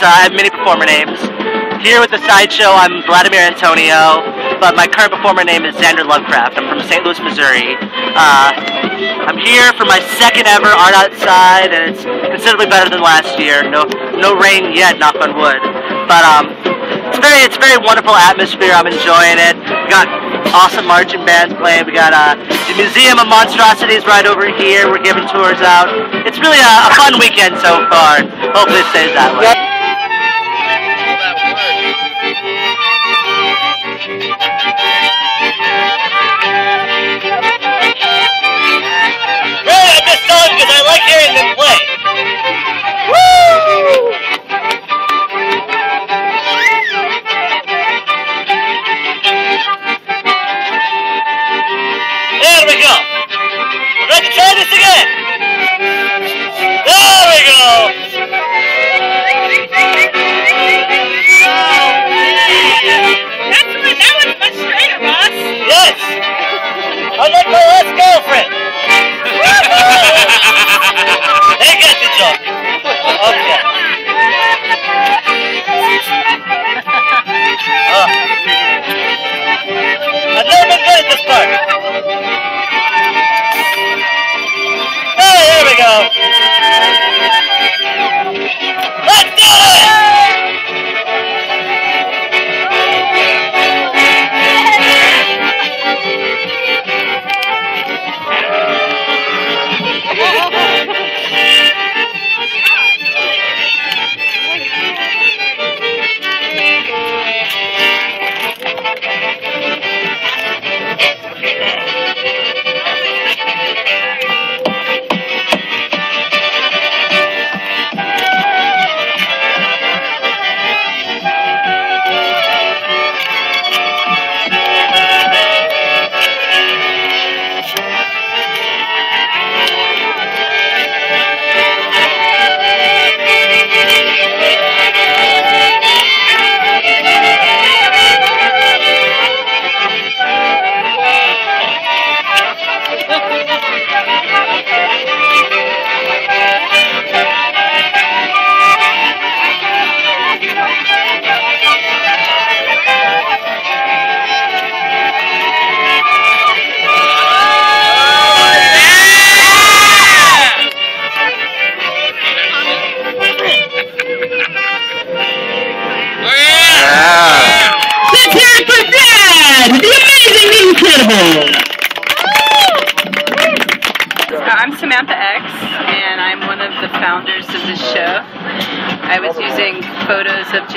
names. I have many performer names. Here with the sideshow, I'm Vladimir Antonio, but my current performer name is Xander Lovecraft. I'm from St. Louis, Missouri. Uh, I'm here for my second ever Art Outside, and it's considerably better than last year. No, no rain yet, knock on wood. But um, it's very, it's very wonderful atmosphere. I'm enjoying it. We got awesome marching bands playing. We got uh, the Museum of Monstrosities right over here. We're giving tours out. It's really a, a fun weekend so far. Hopefully it stays that way. ¡Hola,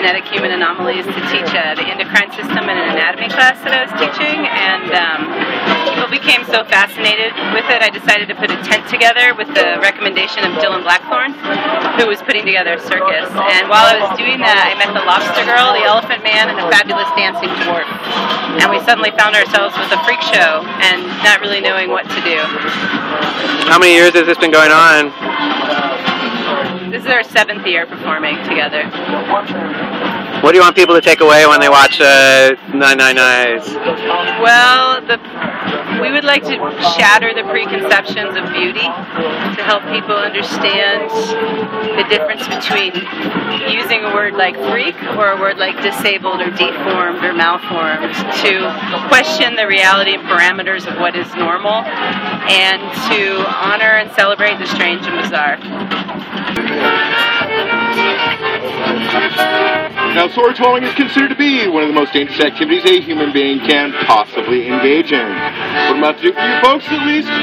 genetic human anomalies to teach uh, the endocrine system in an anatomy class that I was teaching, and um, people became so fascinated with it, I decided to put a tent together with the recommendation of Dylan Blackthorn, who was putting together a circus. And while I was doing that, I met the lobster girl, the elephant man, and a fabulous dancing dwarf. And we suddenly found ourselves with a freak show and not really knowing what to do. How many years has this been going on? This is our seventh year performing together. What do you want people to take away when they watch uh, Nine Nine Well, the we would like to shatter the preconceptions of beauty to help people understand the difference between using a word like freak or a word like disabled or deformed or malformed to question the reality and parameters of what is normal and to honor and celebrate the strange and bizarre. Now, sword swallowing is considered to be one of the most dangerous activities a human being can possibly engage in. What I'm about to do for you folks, at least,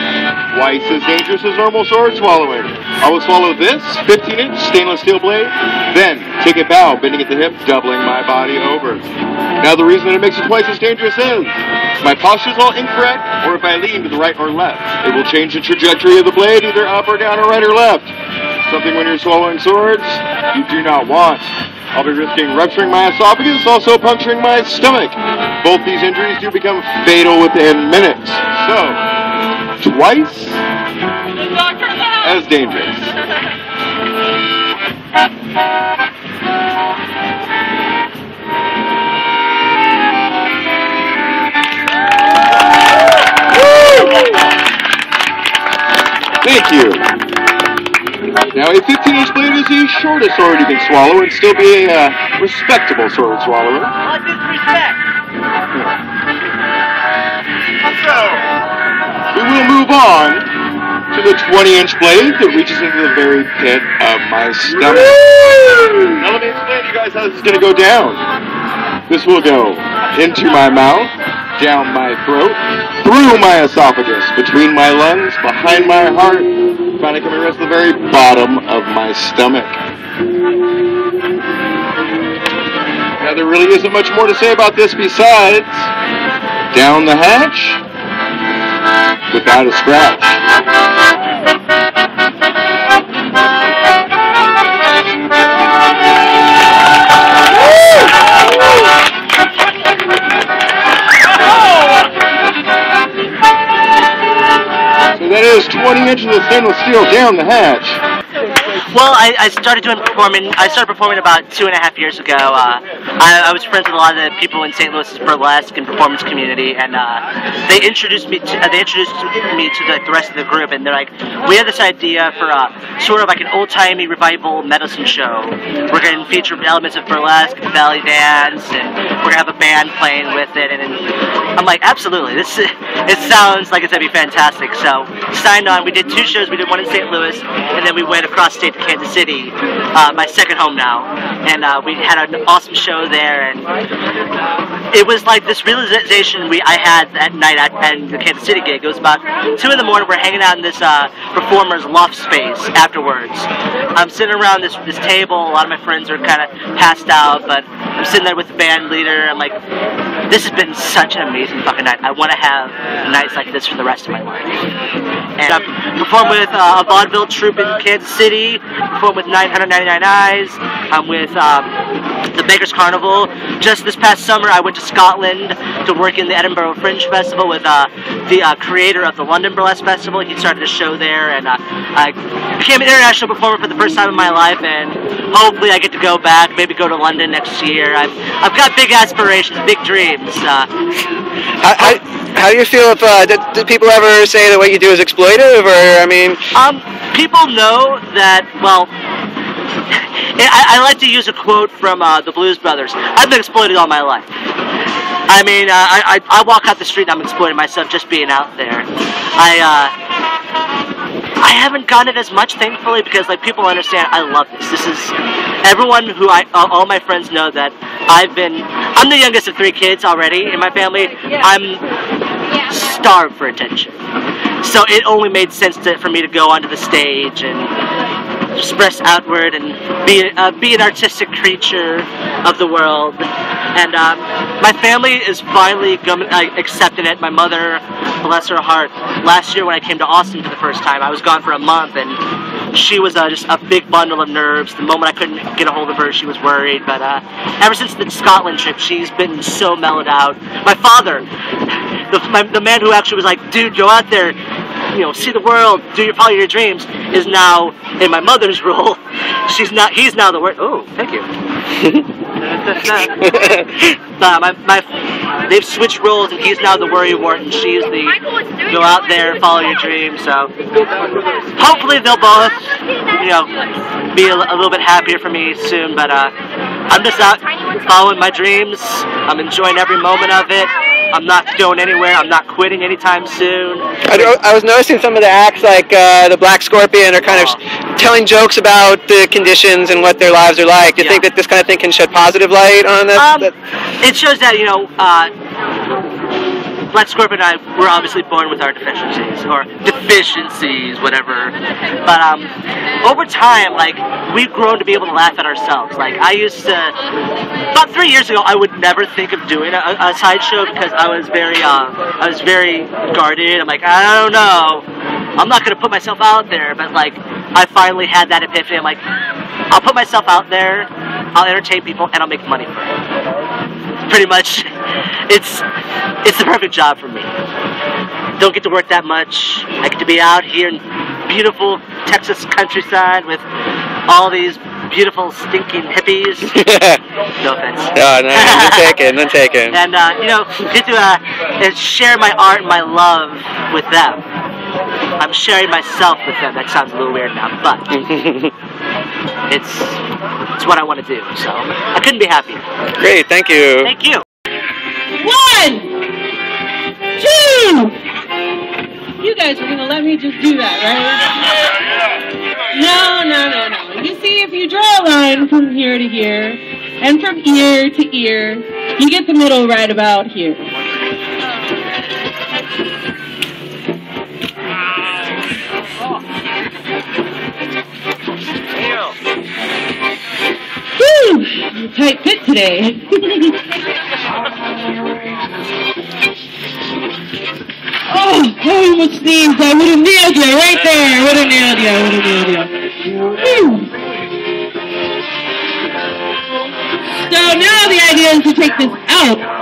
twice as dangerous as normal sword swallowing. I will swallow this 15-inch stainless steel blade, then take a bow, bending at the hip, doubling my body over. Now, the reason that it makes it twice as dangerous is my posture is all incorrect, or if I lean to the right or left, it will change the trajectory of the blade, either up or down or right or left. Something when you're swallowing swords you do not want. I'll be risking rupturing my esophagus, also puncturing my stomach. Both these injuries do become fatal within minutes. So, twice as dangerous. Thank you. Now, a 15 inch blade is the shortest sword you can swallow and still be a uh, respectable sword swallower. So, we will move on to the 20 inch blade that reaches into the very pit of my stomach. Now, let me explain to you guys how this is going to go down. This will go into my mouth, down my throat, through my esophagus, between my lungs, behind my heart, finally coming right to the very bottom of my stomach. Now, there really isn't much more to say about this besides down the hatch without a scratch. That is 20 inches of down the hatch. Well, I, I started doing performing. I started performing about two and a half years ago. Uh, I, I was friends with a lot of the people in St. Louis's burlesque and performance community, and uh, they introduced me. To, uh, they introduced me to like the rest of the group, and they're like, "We have this idea for a sort of like an old timey revival medicine show. We're going to feature elements of burlesque, and belly dance, and we're going to have a band playing with it." And, and I'm like, "Absolutely! This it sounds like it's going to be fantastic." So signed on. We did two shows. We did one in St. Louis, and then we went across state Kansas City, uh, my second home now, and uh, we had an awesome show there, and it was like this realization we I had that night at, at the Kansas City gig. It was about two in the morning. We're hanging out in this uh, performer's loft space afterwards. I'm sitting around this this table. A lot of my friends are kind of passed out, but I'm sitting there with the band leader. I'm like, this has been such an amazing fucking night. I want to have nights like this for the rest of my life. And I've performed with uh, a vaudeville troupe in Kansas City. Performed with 999 Eyes. I'm with um, the Baker's Carnival. Just this past summer, I went to Scotland to work in the Edinburgh Fringe Festival with uh, the uh, creator of the London Burlesque Festival. He started a show there, and uh, I became an international performer for the first time in my life. And hopefully, I get to go back, maybe go to London next year. I've, I've got big aspirations, big dreams. Uh, How, how, how do you feel if uh, did, did people ever say that what you do is exploitive, or I mean, Um, people know that. Well, I, I like to use a quote from uh, the Blues Brothers. I've been exploited all my life. I mean, uh, I, I I walk out the street and I'm exploiting myself just being out there. I uh, I haven't gotten it as much, thankfully, because like people understand I love this. This is everyone who I uh, all my friends know that I've been. I'm the youngest of three kids already in my family. I'm starved for attention. So it only made sense to, for me to go onto the stage and express outward and be uh, be an artistic creature of the world. And um, my family is finally gum- uh, accepting it. My mother, bless her heart, last year when I came to Austin for the first time, I was gone for a month and she was uh, just a big bundle of nerves. The moment I couldn't get a hold of her, she was worried. But uh, ever since the Scotland trip, she's been so mellowed out. My father, the, my, the man who actually was like, dude, go out there, you know, see the world, do your follow your dreams, is now in my mother's role. She's not. He's now the word. Oh, thank you. uh, my, my, they've switched roles, and he's now the worry wart, and she's the go out there, follow your dreams. So hopefully they'll both, you know, be a, a little bit happier for me soon. But uh, I'm just out following my dreams. I'm enjoying every moment of it. I'm not going anywhere. I'm not quitting anytime soon. I, I was noticing some of the acts, like uh, the Black Scorpion, are kind of telling jokes about the conditions and what their lives are like. Do you Yeah. think that this kind of thing can shed positive light on that? Um, that- it shows that you know, uh, Black Scorpion and I were obviously born with our deficiencies or deficiencies, whatever. But um, over time, like we've grown to be able to laugh at ourselves. Like I used to, about three years ago, I would never think of doing a, a sideshow because I was very, uh, I was very guarded. I'm like, I don't know. I'm not gonna put myself out there, but like I finally had that epiphany. I'm like, I'll put myself out there, I'll entertain people, and I'll make money for it. Pretty much, it's it's the perfect job for me. Don't get to work that much. I get to be out here in beautiful Texas countryside with all these beautiful stinking hippies. No offense. no, no, none taken, none taken. And uh, you know, get to uh, and share my art and my love with them. I'm sharing myself with them. That sounds a little weird now, but it's it's what I want to do. So I couldn't be happier. Great, thank you. Thank you. One, two. You guys are gonna let me just do that, right? No, no, no, no. You see, if you draw a line from here to here, and from ear to ear, you get the middle right about here. Whew, tight fit today. Oh, I almost sneezed. I would have nailed you right there. I would have nailed you. I would have nailed you. Whew. So now the idea is to take this out.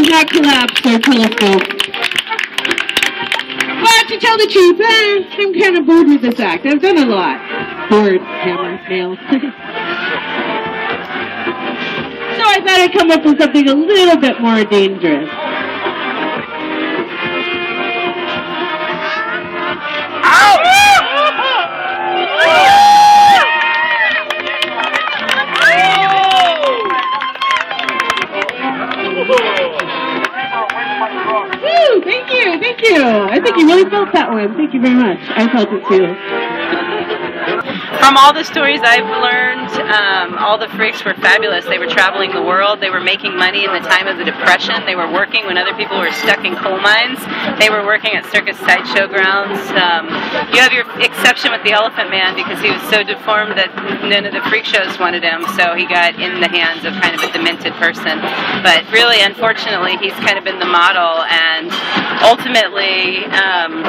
Does not collapse or telescope. But to tell the truth, eh, I'm kind of bored with this act. I've done a lot. Bored, hammer, nails. so I thought I'd come up with something a little bit more dangerous. Felt that one. Thank you very much. I felt it too. From all the stories I've learned, um, all the freaks were fabulous. They were traveling the world. They were making money in the time of the Depression. They were working when other people were stuck in coal mines. They were working at circus sideshow grounds. Um, you have your exception with the Elephant Man because he was so deformed that none of the freak shows wanted him, so he got in the hands of kind of a demented person. But really, unfortunately, he's kind of been the model, and ultimately, um,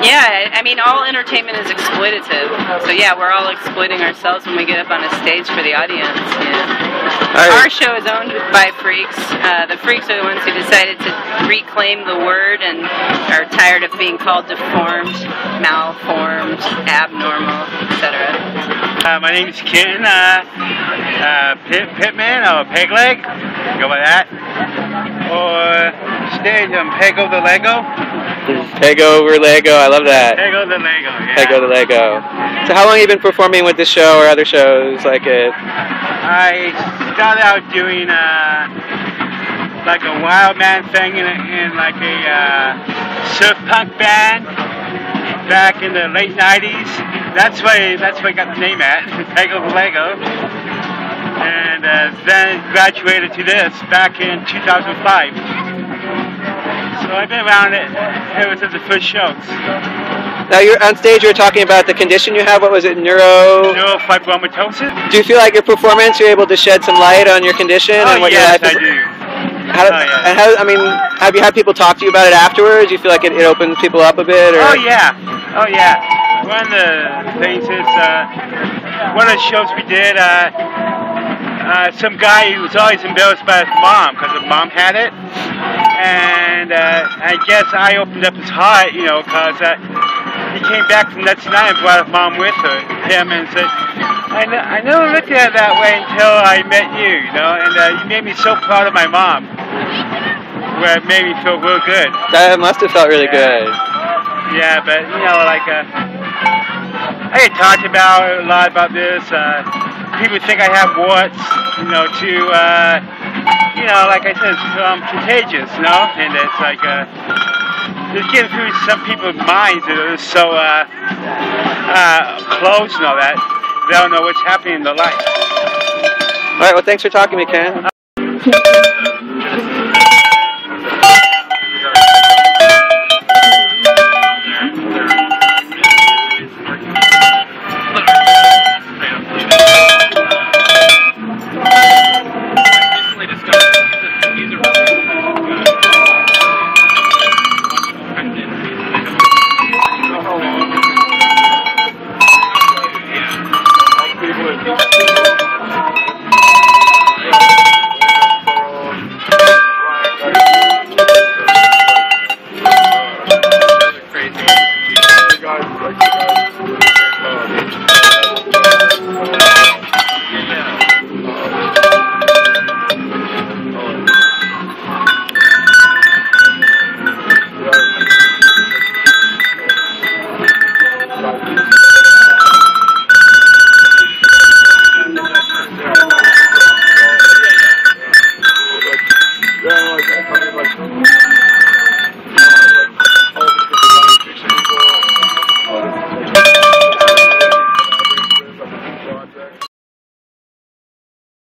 yeah, I mean, all entertainment is exploitative. So yeah, we're all exploiting ourselves when we get up on a stage for the audience. Yeah. Our show is owned by freaks. Uh, the freaks are the ones who decided to reclaim the word and are tired of being called deformed, malformed, abnormal, etc. Uh, my name is Ken, uh, uh, Pit, Pitman or Peg Leg, go by that. Or stage, I'm Peg-O the Leg-O. Peg over Lego, I love that. Peg-O the Leg-O, yeah. Peg-O the Leg-O. So how long have you been performing with this show or other shows like it? I started out doing uh, like a wild man thing in, in like a uh, surf punk band back in the late 90s. That's why that's why I got the name at, Peg-O the Leg-O. And uh, then graduated to this back in 2005. So I've been around it ever since the first shows. Now you're on stage. You were talking about the condition you have. What was it? Neuro. Neurofibromatosis? Do you feel like your performance, you're able to shed some light on your condition Oh and what yes, your life is. I do. How, Oh, yeah. And how? I mean, have you had people talk to you about it afterwards? Do you feel like it, it opens people up a bit? Or? Oh yeah, oh yeah. One of the things is uh, one of the shows we did. Uh, uh, some guy who was always embarrassed by his mom because his mom had it, and uh, I guess I opened up his heart, you know, because uh, he came back from that tonight and brought his mom with her, him, and said. I, n- I never looked at it that way until I met you, you know, and uh, you made me so proud of my mom, where it made me feel real good. That must have felt really good. Yeah, but you know, like uh, I had talked about a lot about this. Uh, people think I have warts, you know, to uh, you know, like I said, it's um, contagious, you know, and it's like uh, just getting through some people's minds that are so uh, uh, close and all that. They don't know what's happening in their life. All right. Well, thanks for talking to me, Ken.